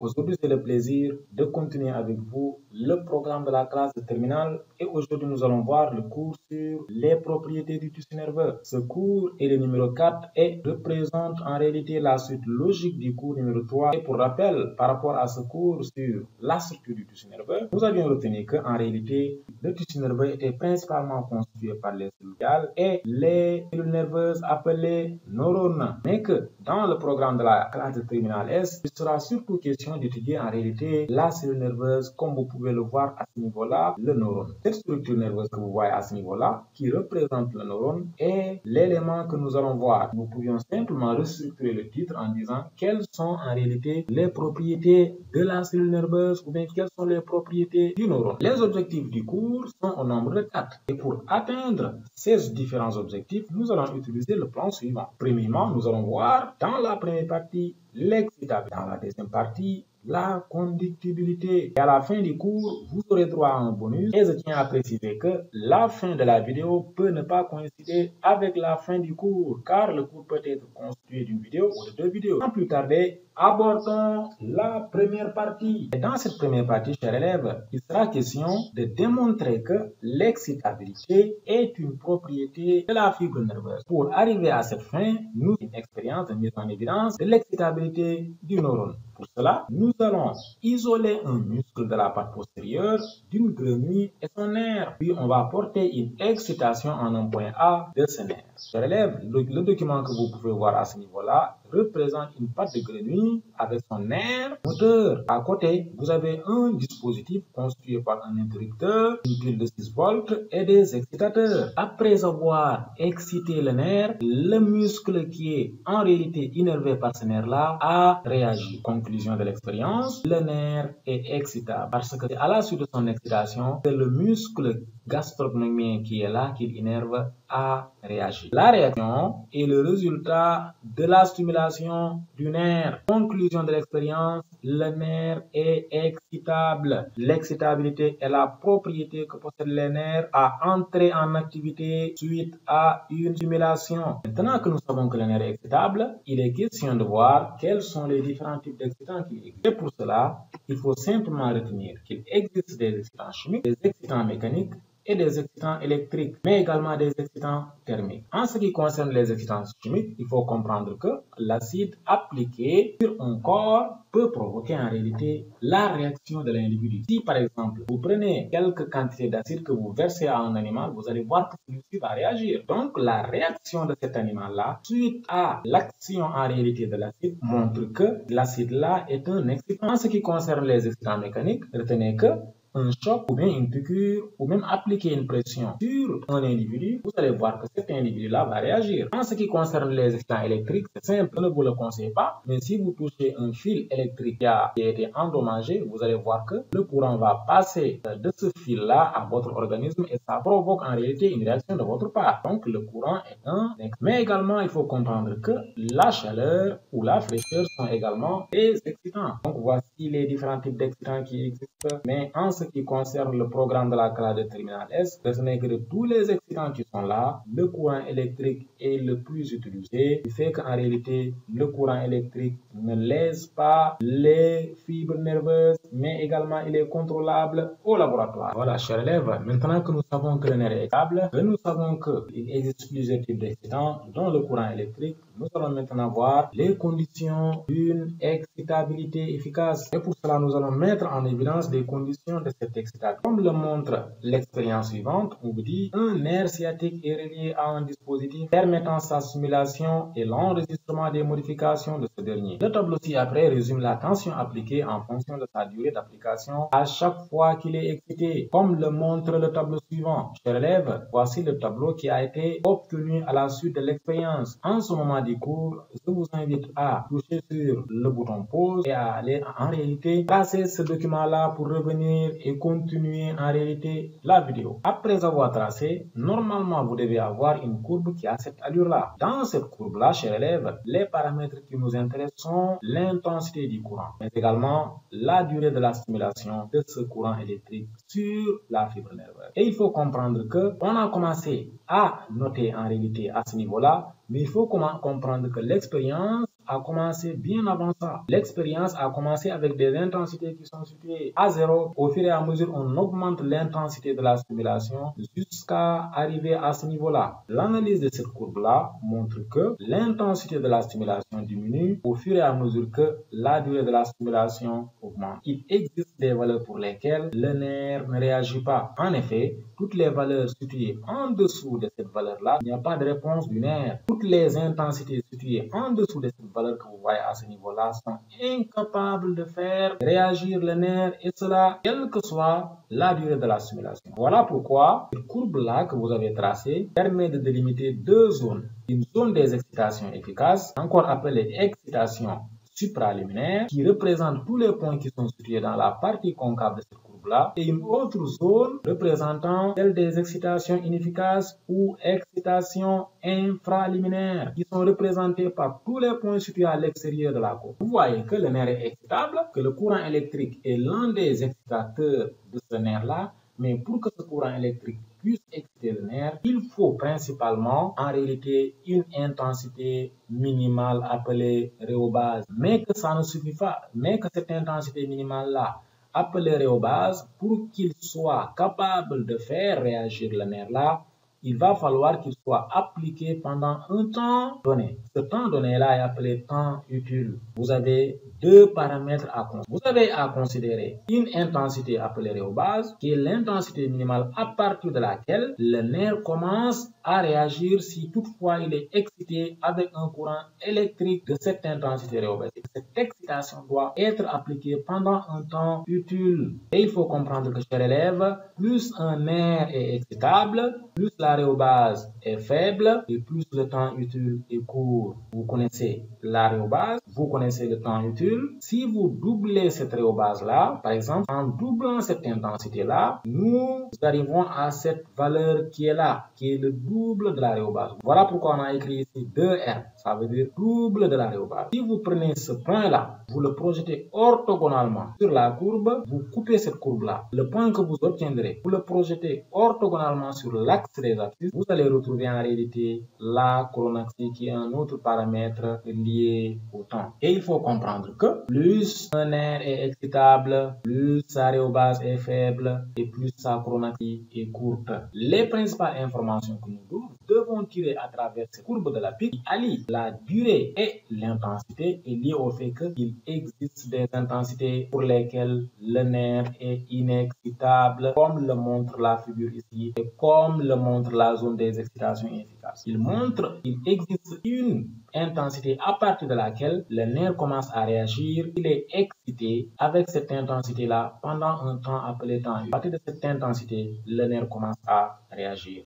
Aujourd'hui, c'est le plaisir de continuer avec vous le programme de la classe de terminale et aujourd'hui, nous allons voir le cours sur les propriétés du tissu nerveux. Ce cours est le numéro 4 et représente en réalité la suite logique du cours numéro 3. Et pour rappel, par rapport à ce cours sur la structure du tissu nerveux, nous avions retenu qu'en réalité, le tissu nerveux était principalement constitué par les cellules et les cellules nerveuses appelées neurones. Mais que dans le programme de la classe de terminale S, il sera surtout question d'étudier en réalité la cellule nerveuse comme vous pouvez le voir à ce niveau-là, le neurone. Cette structure nerveuse que vous voyez à ce niveau-là, qui représente le neurone, est l'élément que nous allons voir. Nous pouvions simplement restructurer le titre en disant quelles sont en réalité les propriétés de la cellule nerveuse ou bien quelles sont les propriétés du neurone. Les objectifs du cours sont au nombre de 4. Et pour atteindre ces différents objectifs, nous allons utiliser le plan suivant. Premièrement, nous allons voir dans la première partie l'excitabilité. Dans la deuxième partie, la conductibilité. Et à la fin du cours, vous aurez droit à un bonus. Et je tiens à préciser que la fin de la vidéo peut ne pas coïncider avec la fin du cours, car le cours peut être constitué d'une vidéo ou de deux vidéos. Sans plus tarder, abordons la première partie. Et dans cette première partie, chers élèves, il sera question de démontrer que l'excitabilité est une propriété de la fibre nerveuse. Pour arriver à cette fin, nous une expérience de mise en évidence de l'excitabilité du neurone. Pour cela, nous allons isoler un muscle de la partie postérieure d'une grenouille et son nerf. Puis, on va apporter une excitation en un point A de ce nerf. Chers élèves, le, le document que vous pouvez voir à ce niveau-là représente une patte de grenouille avec son nerf moteur. À côté, vous avez un dispositif constitué par un interrupteur, une pile de 6 volts et des excitateurs. Après avoir excité le nerf, le muscle qui est en réalité innervé par ce nerf-là a réagi. Conclusion de l'expérience, le nerf est excitable parce que à la suite de son excitation, c'est le muscle gastrocnémien qui est là, qui innerve, La réaction est le résultat de la stimulation du nerf. Conclusion de l'expérience, le nerf est excitable. L'excitabilité est la propriété que possède le nerf à entrer en activité suite à une stimulation. Maintenant que nous savons que le nerf est excitable, il est question de voir quels sont les différents types d'excitants qui existent. Et pour cela, il faut simplement retenir qu'il existe des excitants chimiques, des excitants mécaniques et des excitants électriques, mais également des excitants thermiques. En ce qui concerne les excitants chimiques, il faut comprendre que l'acide appliqué sur un corps peut provoquer en réalité la réaction de l'individu. Si par exemple, vous prenez quelques quantités d'acide que vous versez à un animal, vous allez voir que celui-ci va réagir. Donc la réaction de cet animal-là, suite à l'action en réalité de l'acide, montre que l'acide-là est un excitant. En ce qui concerne les excitants mécaniques, retenez que un choc ou bien une piqûre ou même appliquer une pression sur un individu, vous allez voir que cet individu-là va réagir. En ce qui concerne les excitants électriques, c'est simple, ne vous le conseille pas, mais si vous touchez un fil électrique qui a été endommagé, vous allez voir que le courant va passer de ce fil-là à votre organisme et ça provoque en réalité une réaction de votre part. Donc le courant est un mais également il faut comprendre que la chaleur ou la fraîcheur sont également des excitants. Donc voici les différents types d'excitants qui existent, mais en ce qui concerne le programme de la classe de terminale S, retenez que de tous les excitants qui sont là, le courant électrique est le plus utilisé, ce qui fait qu'en réalité, le courant électrique ne lèse pas les fibres nerveuses, mais également il est contrôlable au laboratoire. Voilà, chers élèves, maintenant que nous savons que le nerf est stable, que nous savons qu'il existe plusieurs types d'excitants, dont le courant électrique, nous allons maintenant voir les conditions d'une excitabilité efficace. Et pour cela, nous allons mettre en évidence des conditions de cette excitation. Comme le montre l'expérience suivante, on vous dit un nerf sciatique est relié à un dispositif permettant sa simulation et l'enregistrement des modifications de ce dernier. Le tableau ci-après résume la tension appliquée en fonction de sa durée d'application à chaque fois qu'il est excité, comme le montre le tableau suivant. Chers élèves, voici le tableau qui a été obtenu à la suite de l'expérience. En ce moment du cours, je vous invite à toucher sur le bouton pause et à aller en réalité passer ce document-là pour revenir et continuer en réalité la vidéo. Après avoir tracé, normalement vous devez avoir une courbe qui a cette allure-là. Dans cette courbe-là, chers élèves, les paramètres qui nous intéressent sont l'intensité du courant, mais également la durée de la stimulation de ce courant électrique sur la fibre nerveuse. Et il faut comprendre que on a commencé à noter en réalité à ce niveau-là mais il faut comprendre que l'expérience a commencé bien avant ça. L'expérience a commencé avec des intensités qui sont situées à zéro. Au fur et à mesure, on augmente l'intensité de la stimulation jusqu'à arriver à ce niveau-là. L'analyse de cette courbe-là montre que l'intensité de la stimulation diminue au fur et à mesure que la durée de la stimulation augmente. Il existe des valeurs pour lesquelles le nerf ne réagit pas. En effet, toutes les valeurs situées en dessous de cette valeur-là, il n'y a pas de réponse nerf. Toutes les intensités situées en dessous de cette valeur que vous voyez à ce niveau-là sont incapables de faire réagir le nerf et cela, quelle que soit la durée de la stimulation. Voilà pourquoi cette courbe-là que vous avez tracée permet de délimiter deux zones. Une zone des excitations efficaces, encore appelée excitation supraluminaire, qui représente tous les points qui sont situés dans la partie concave de cette et une autre zone représentant celle des excitations inefficaces ou excitations infraluminaires, qui sont représentées par tous les points situés à l'extérieur de la courbe. Vous voyez que le nerf est excitable, que le courant électrique est l'un des excitateurs de ce nerf-là, mais pour que ce courant électrique puisse exciter le nerf, il faut principalement en réalité une intensité minimale appelée réobase. Mais que ça ne suffit pas, mais que cette intensité minimale-là, appelée réobase, pour qu'il soit capable de faire réagir le nerf-là, il va falloir qu'il soit appliqué pendant un temps donné. Ce temps donné-là est appelé temps utile. Vous avez deux paramètres à considérer. Vous avez à considérer une intensité appelée réobase, qui est l'intensité minimale à partir de laquelle le nerf commence à réagir si toutefois il est excité avec un courant électrique de cette intensité réobase. Cette excitation doit être appliquée pendant un temps utile. Et il faut comprendre que chez l'élève, plus un nerf est excitable, plus la réobase est faible et plus le temps utile est court. Vous connaissez la réobase, vous connaissez le temps utile. Si vous doublez cette réobase-là, par exemple, en doublant cette intensité-là, nous arrivons à cette valeur qui est là, qui est le double de la réobase. Voilà pourquoi on a écrit ici 2R, ça veut dire double de la réobase. Si vous prenez ce point-là, vous le projetez orthogonalement sur la courbe, vous coupez cette courbe-là. Le point que vous obtiendrez, vous le projetez orthogonalement sur l'axe des axes, vous allez retrouver en réalité la chronaxie qui est un autre paramètre lié au temps. Et il faut comprendre plus un nerf est excitable, plus sa réobase est faible et plus sa chronaxie est courte. Les principales informations que nous devons tirer à travers cette courbe de la pique qui allie la durée et l'intensité est liée au fait qu'il existe des intensités pour lesquelles le nerf est inexcitable, comme le montre la figure ici et comme le montre la zone des excitations efficaces. Il montre qu'il existe une intensité à partir de laquelle le nerf commence à il est excité avec cette intensité-là pendant un temps appelé temps. À partir de cette intensité, le nerf commence à réagir.